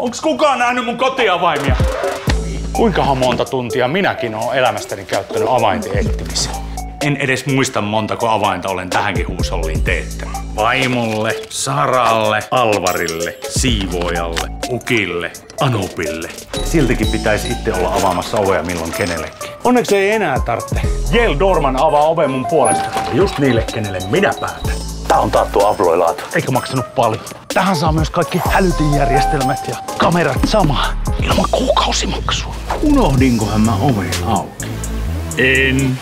Onks kukaan nähnyt mun kotiavaimia? Kuinkahan monta tuntia minäkin olen elämästäni käyttänyt avainten etsimiseen? En edes muista montako avainta olen tähänkin huusolliin teettänyt. Vaimolle, Saralle, Alvarille, Siivoojalle, Ukille, Anupille. Siltikin pitäisi itse olla avaamassa ovea milloin kenellekin. Onneksi ei enää tarvitse. Jel Dorman avaa oven mun puolesta. Just niille, kenelle minä päätän. Tää on taattu Avloilaatu. Eikä maksanut paljon. Tähän saa myös kaikki hälytinjärjestelmät ja kamerat samaa. Ilman kuukausimaksua. Unohdinkohan mä oven auki? En.